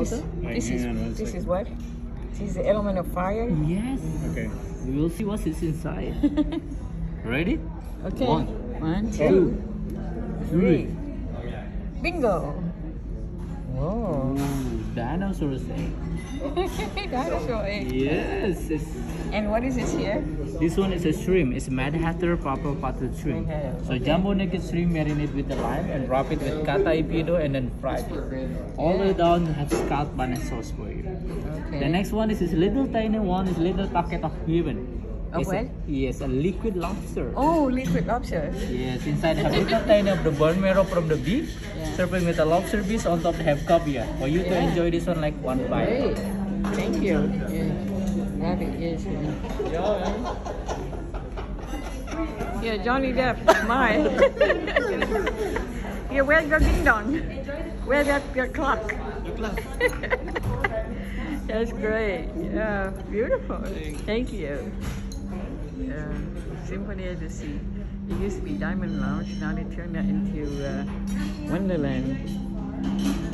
this, this is hang on one this is what? This is the element of fire. Yes. Okay. We will see what is inside. Ready? Okay. One. One, two, three. Bingo. Dinosaurs egg. Eh? Dinosaur egg. Yes. It's, And what is this here? this one is a shrimp. It's Mad Hatter Potted Shrimp. Okay, So okay. jumbo naked shrimp marinate with the lime and wrap it with kataifi dough and then fried it. All the way down have scallop bun sauce for you. Okay. The next one is this little tiny one is little pocket of heaven. Of a- what? yes, a liquid lobster. Oh, liquid lobster. Yes, inside have little tiny of the bone marrow from the beef. Serving with a lobster piece on top have caviar. For you to enjoy this one like one bite. Great. Thank you. Yeah. Yeah. Yeah, Johnny Depp, smile. yeah, where's your ding dong? Where's that your clock? That's great. Yeah, beautiful. Thank you. Yeah, Symphony of the Sea. It used to be Diamond Lounge. Now they turned that into uh, Wonderland.